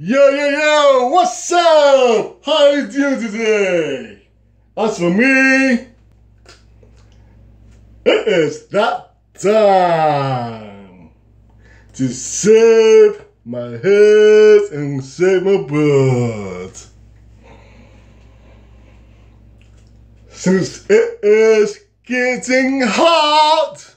Yo, yo, yo, what's up? How you doing today? As for me, it is that time to save my head and save my butt. Since it is getting hot,